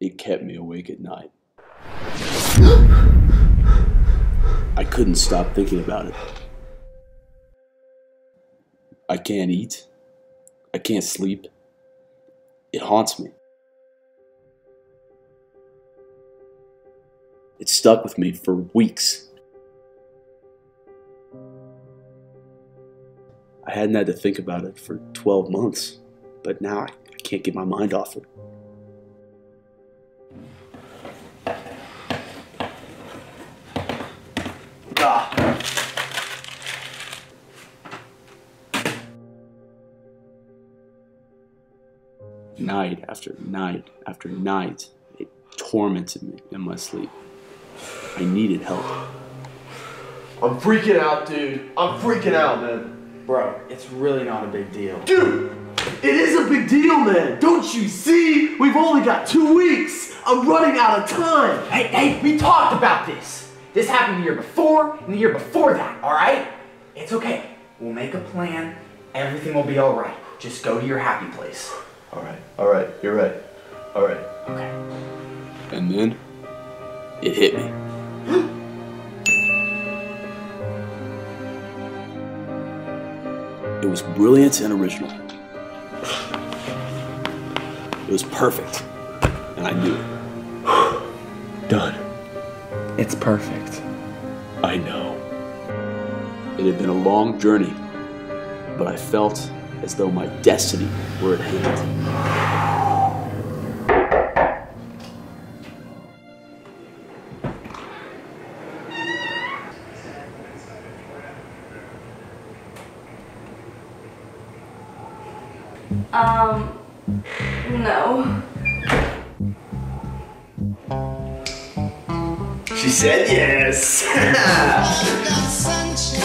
It kept me awake at night. I couldn't stop thinking about it. I can't eat. I can't sleep. It haunts me. It stuck with me for weeks. I hadn't had to think about it for 12 months, but now I can't get my mind off it. Ah. Night after night after night, it tormented me in my sleep. I needed help. I'm freaking out, dude. I'm freaking out, man. Bro, it's really not a big deal. Dude, it is a big deal, man. Don't you see? We've only got two weeks. I'm running out of time. Hey, hey, we talked about this. This happened the year before and the year before that, alright? It's okay. We'll make a plan. Everything will be alright. Just go to your happy place. All right, all right, you're right. All right. Okay. And then it hit me. It was brilliant and original. It was perfect, and I knew it. Done. It's perfect. I know. It had been a long journey, but I felt as though my destiny were at hand. Um, no. She said yes. got sunshine.